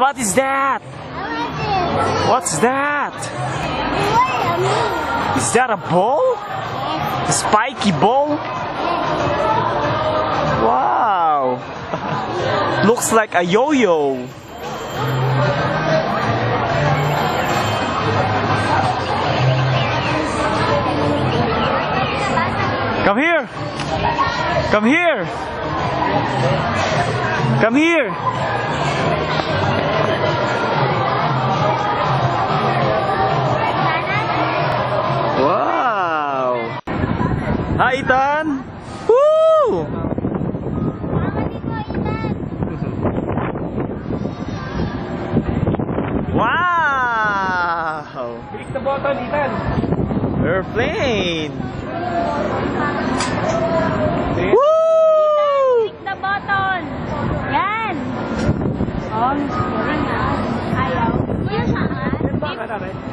what is that? What's that? Is that a ball? A spiky ball? Wow! Looks like a yo-yo. Come here! Come here! Wow! Hi, Ethan! Woo! Wow! Click the button, Ethan. Airplane! Woo! Click the button. Yan. Oh, meron na. Ayaw. Kuya saan?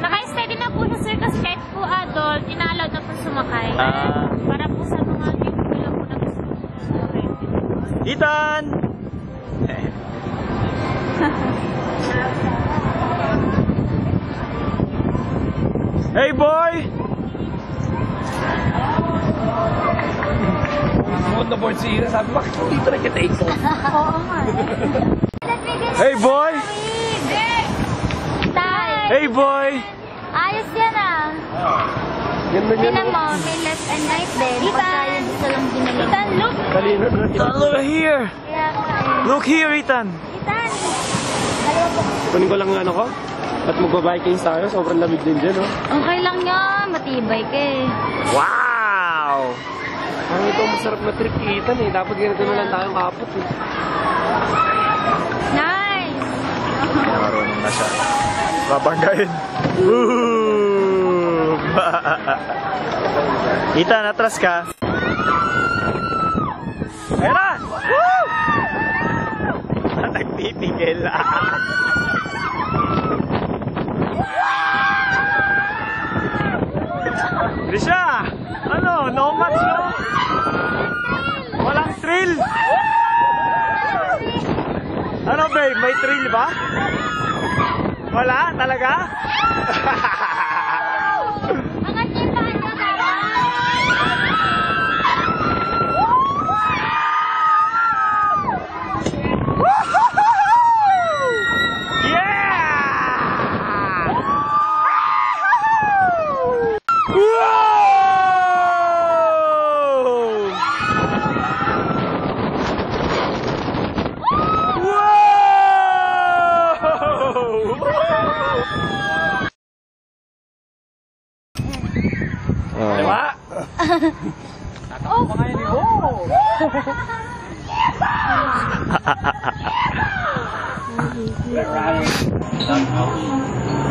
Naka-steady na po siya, sir, kasi kahit po adult, ina-allowed na po sumakay. Ah. Para po sa mga ko lang po na gusto ko sumakay. Ethan! hey boy! Sumunod na board si Ira. Sabi, bakit hindi ito nag-take off? Oo nga. Hey boy! Hey boy! Ayos yan ah. Ganda niya. Tinan mo, may left and right din. Ginagawa. Ethan, look! Talino na. Ethan, look here! Eh. Look here, Ethan! Ethan! Kunin ko lang ang ano ko. At magbabiking tayo. Sobrang lamig din dyan, oh. Okay lang yan. Matibay ka eh. Wow! Parang ito masarap na trip, Ethan, eh. Dapat ganito na lang tayong kapot, eh. Nice! Marunong na siya. Babanggain. Woo! Ethan, atras ka. Ayun na! Woo! Nagpipigil. Risha! Ano? No match, no? Walang thrill! Ano, babe? Thrill ba? Wala? Talaga? Angat niyo 哈哈哈哈哈！哈哈哈哈哈！